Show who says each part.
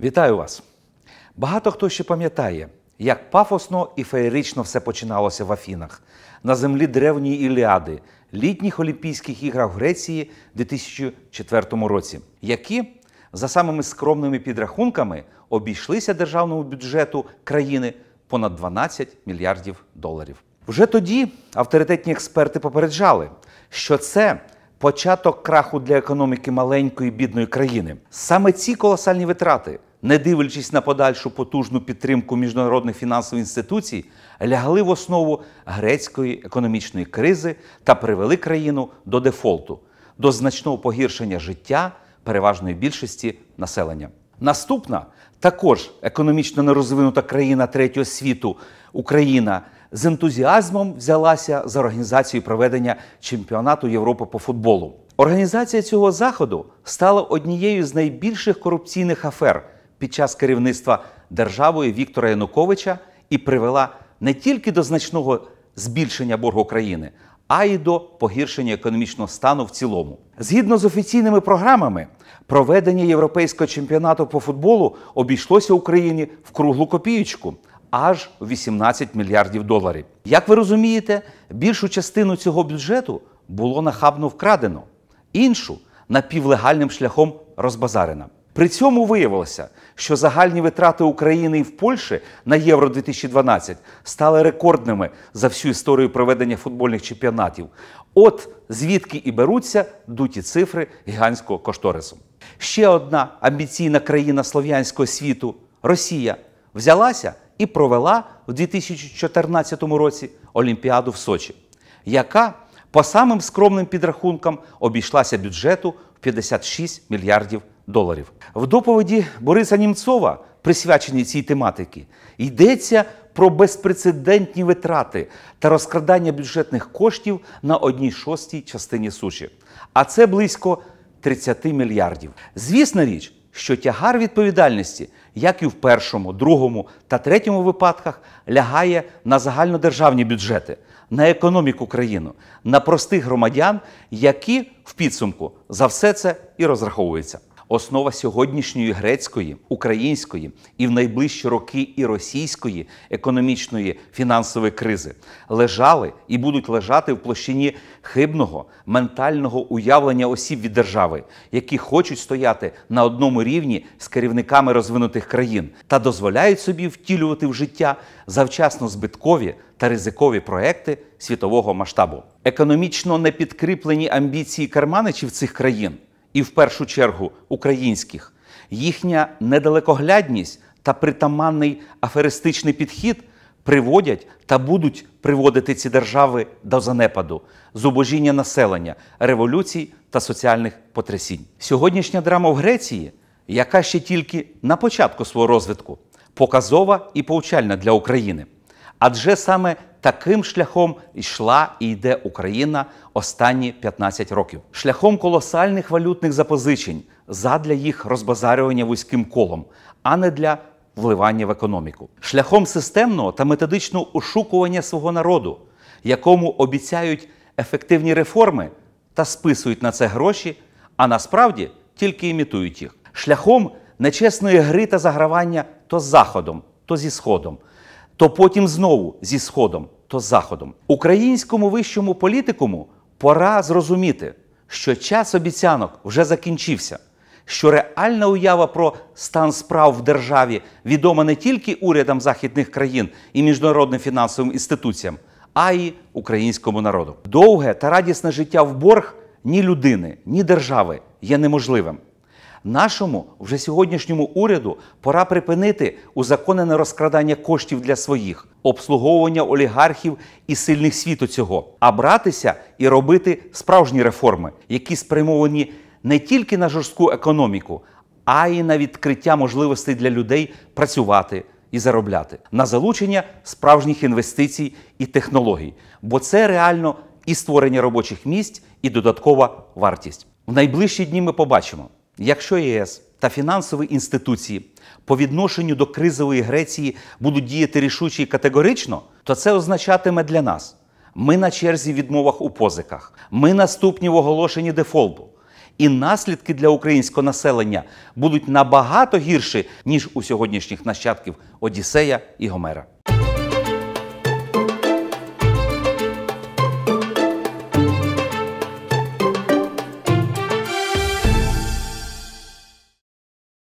Speaker 1: Вітаю вас! Багато хто ще пам'ятає, як пафосно і феєрично все починалося в Афінах на землі древньої Іліади, літніх Олімпійських іграх в Греції в 2004 році, які, за самими скромними підрахунками, обійшлися державному бюджету країни понад 12 мільярдів доларів. Вже тоді авторитетні експерти попереджали, що це початок краху для економіки маленької бідної країни. Саме ці колосальні витрати, не дивлячись на подальшу потужну підтримку міжнародних фінансових інституцій, лягли в основу грецької економічної кризи та привели країну до дефолту, до значного погіршення життя переважної більшості населення. Наступна також економічно нерозвинута країна третього світу Україна з ентузіазмом взялася за організацію проведення чемпіонату Європи по футболу. Організація цього заходу стала однією з найбільших корупційних афер під час керівництва державою Віктора Януковича і привела не тільки до значного збільшення боргу країни, а й до погіршення економічного стану в цілому. Згідно з офіційними програмами, проведення європейського чемпіонату по футболу обійшлося Україні в круглу копієчку аж 18 мільярдів доларів. Як ви розумієте, більшу частину цього бюджету було нахабно вкрадено, іншу напівлегальним шляхом розбазарена. При цьому виявилося, що загальні витрати України і в Польщі на Євро 2012 стали рекордними за всю історію проведення футбольних чемпіонатів. От звідки і беруться дуті цифри гігантського кошторису. Ще одна амбіційна країна слов'янського світу Росія взялася і провела в 2014 році Олімпіаду в Сочі, яка по самим скромним підрахункам обійшлася бюджету в 56 мільярдів доларів. В доповіді Бориса Німцова, присвяченій цій тематиці, йдеться про безпрецедентні витрати та розкрадання бюджетних коштів на одній шостій частині суші. А це близько 30 мільярдів. Звісна річ, що тягар відповідальності, як і в першому, другому та третьому випадках, лягає на загальнодержавні бюджети, на економіку країни, на простих громадян, які в підсумку за все це і розраховуються. Основа сьогоднішньої грецької, української і в найближчі роки і російської економічної фінансової кризи лежали і будуть лежати в площині хибного ментального уявлення осіб від держави, які хочуть стояти на одному рівні з керівниками розвинутих країн та дозволяють собі втілювати в життя завчасно збиткові та ризикові проекти світового масштабу. Економічно непідкріплені амбіції керманичів цих країн і в першу чергу українських, їхня недалекоглядність та притаманний аферистичний підхід приводять та будуть приводити ці держави до занепаду, зубожіння населення, революцій та соціальних потрясінь. Сьогоднішня драма в Греції, яка ще тільки на початку свого розвитку, показова і повчальна для України. Адже саме таким шляхом йшла і йде Україна останні 15 років, шляхом колосальних валютних запозичень задля їх розбазарювання вузьким колом, а не для вливання в економіку, шляхом системного та методичного ошукування свого народу, якому обіцяють ефективні реформи та списують на це гроші, а насправді тільки імітують їх, шляхом нечесної гри та загравання то з заходом, то зі сходом то потім знову зі Сходом, то Заходом. Українському вищому політикуму пора зрозуміти, що час обіцянок вже закінчився, що реальна уява про стан справ в державі відома не тільки урядам західних країн і міжнародним фінансовим інституціям, а й українському народу. Довге та радісне життя в борг ні людини, ні держави є неможливим. Нашому вже сьогоднішньому уряду пора припинити узаконене розкрадання коштів для своїх, обслуговування олігархів і сильних світу цього, а братися і робити справжні реформи, які спрямовані не тільки на жорстку економіку, а й на відкриття можливостей для людей працювати і заробляти, на залучення справжніх інвестицій і технологій, бо це реально і створення робочих місць, і додаткова вартість. В найближчі дні ми побачимо. Якщо ЄС та фінансові інституції по відношенню до кризової Греції будуть діяти рішуче і категорично, то це означатиме для нас: ми на черзі відмовах у позиках, ми наступні в оголошенні дефолту. і наслідки для українського населення будуть набагато гірші, ніж у сьогоднішніх нащадків Одіссея і Гомера.